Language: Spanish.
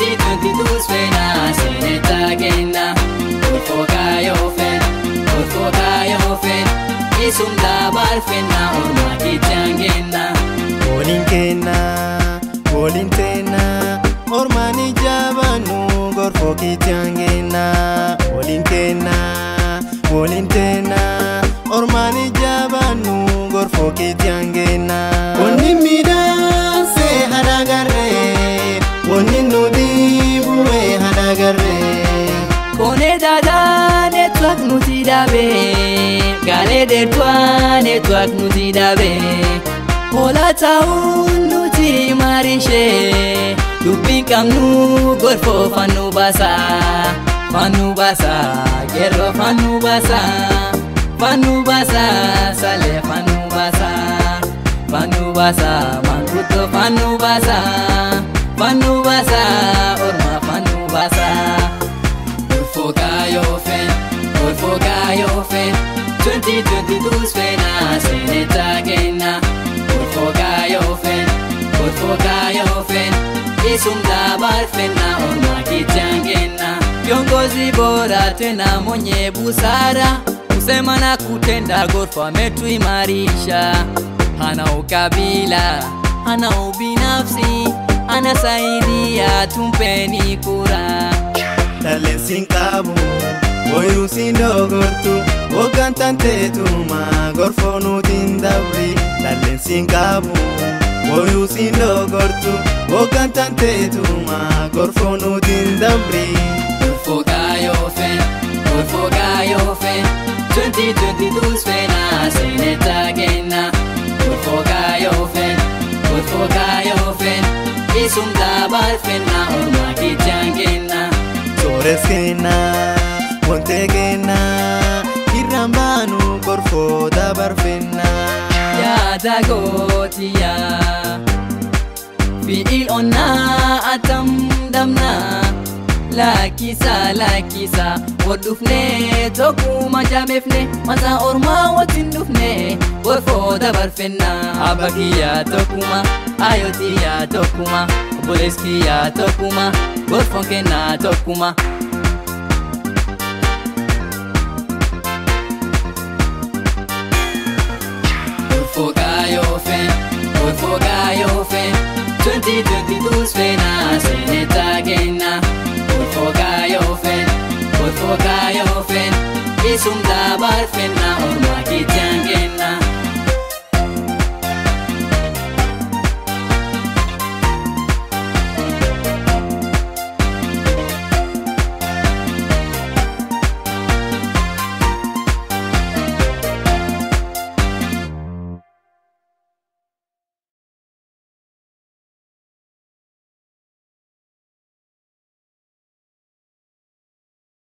feena seenetaa kenna Gorfoo kaayoo fen gorfoo kaayoo fen isum daabal fenna ormaa kiitaan kenna waliin kenna waliin teenna ormaan ijaabannu gorfoo kiitaan kenna waliin kenna gorfoo kiitaan kenna wanni miidhaasee hadagarree wanni nuti bu'ee toi que nous y d'avez Galé de toi, de toi que nous y d'avez Ola taun nous y mariché Dupin cam nous gorfo fanu basa Fanu basa, guerro fanu basa Fanu basa, sale fanu basa Fanu basa, manguto fanu basa Fanu basa, Kiongozi bora tena mwenye busara. Kusema na kutenda gorfa ametuimarisha. Hana ukabila, hana ubinafsi. Anasaidia tumpeni kura. Talensi nkabu, boy usindogo tu. Waggaan tanteetuma gorfoo nutiin dabri Dhaleensiin qabu ooyiruu siin dogortu waggaan tanteetuma gorfoo nutiin dabri Gorfoo kaayoo fen, gorfoo kaayoo fen 2022 feena seenetaa kenna Gorfoo kaayoo fen, gorfoo kaayoo fen Isum daabal fenna ormaa kiitaan kenna Soores kenna gorfoota barfinna. Yaada gootiyaa fiil onnaa atam damnaa laakkisaa laakkisaa wal dhufnee tokkuma jabeefne mataa ormaa watiin dhufnee gorfoota barfennaa abakiyyaa tokkuma aayotiyyaa tokkuma obboleeskiyyaa tokkuma gorfoon kennaa tokkuma. 2022 feena seenetaa kenna Gorfoo kaayoo fen, gorfoo kaayoo fen Isum daabal fenna ormaa kiitaan kenna